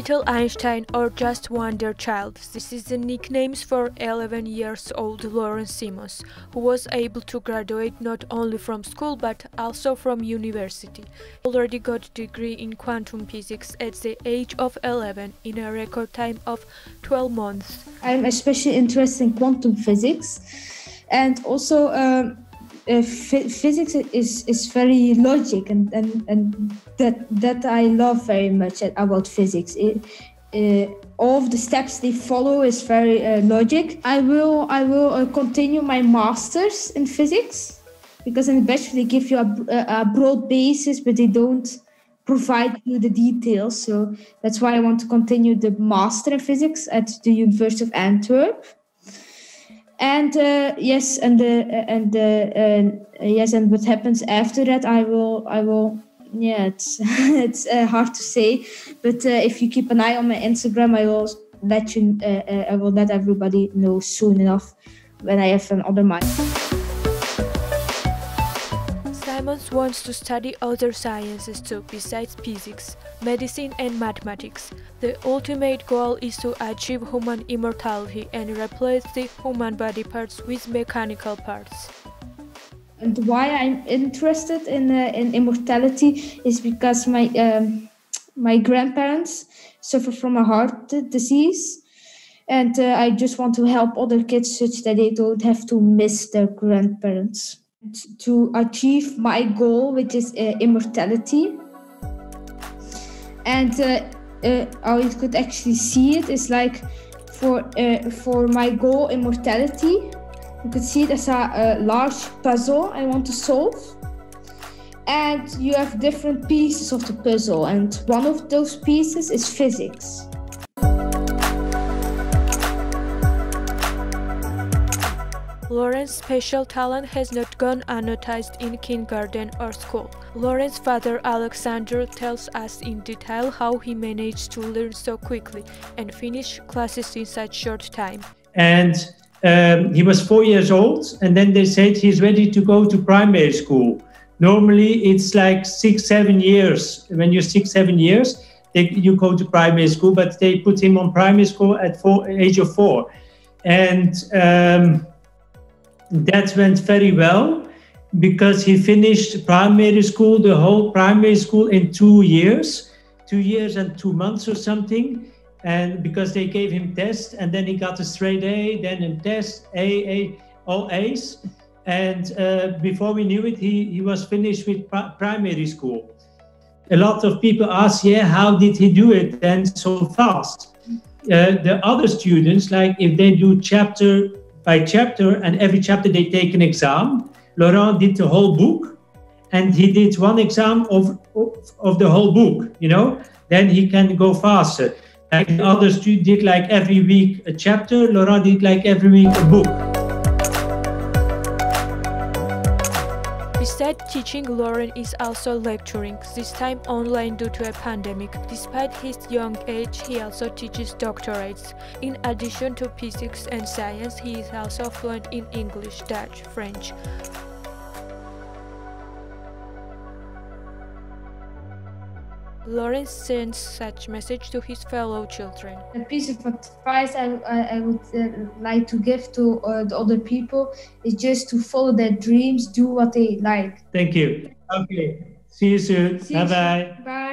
Little Einstein or just Wonder Child. This is the nicknames for 11 years old Laurent Simons, who was able to graduate not only from school but also from university. Already got degree in quantum physics at the age of 11 in a record time of 12 months. I'm especially interested in quantum physics and also um, uh, physics is, is very logic and, and, and that that I love very much about physics. It, uh, all of the steps they follow is very uh, logic. I will I will uh, continue my masters in physics because in the bachelor they give you a, a broad basis, but they don't provide you the details. So that's why I want to continue the master in physics at the University of Antwerp and uh, yes and the and the uh, yes and what happens after that i will i will yeah it's it's uh, hard to say. But uh, if you keep an eye on my instagram i will let you uh, uh, i will let everybody know soon enough when i have another mind Simons wants to study other sciences too, besides physics, medicine and mathematics. The ultimate goal is to achieve human immortality and replace the human body parts with mechanical parts. And why I'm interested in uh, in immortality is because my um, my grandparents suffer from a heart disease, and uh, I just want to help other kids such that they don't have to miss their grandparents to achieve my goal, which is uh, immortality. And uh, uh, how you could actually see it is like for uh, for my goal, immortality. You could see it as a, a large puzzle I want to solve. And you have different pieces of the puzzle, and one of those pieces is physics. Laurent's special talent has not gone unnoticed in kindergarten or school. Laurent's father Alexander tells us in detail how he managed to learn so quickly and finish classes in such short time. And um, he was four years old, and then they said he's ready to go to primary school. Normally, it's like six, seven years. When you're six, seven years, they, you go to primary school, but they put him on primary school at four, age of four. And um, that went very well because he finished primary school, the whole primary school in two years, two years and two months or something. And because they gave him tests, and then he got a straight A, then a test, A, A, all A's. And uh, before we knew it, he, he was finished with primary school. A lot of people ask, yeah, how did he do it then so fast? Uh, the other students, like if they do chapter by chapter, and every chapter they take an exam. Laurent did the whole book, and he did one exam of, of the whole book, you know, then he can go faster. Like the others did like every week a chapter, Laurent did like every week a book. Besides teaching, Laurent is also lecturing, this time online due to a pandemic. Despite his young age, he also teaches doctorates. In addition to physics and science, he is also fluent in English, Dutch, French, Laurent sends such message to his fellow children. A piece of advice I, I, I would uh, like to give to uh, the other people is just to follow their dreams, do what they like. Thank you. Okay. See you soon. bye bye. Bye.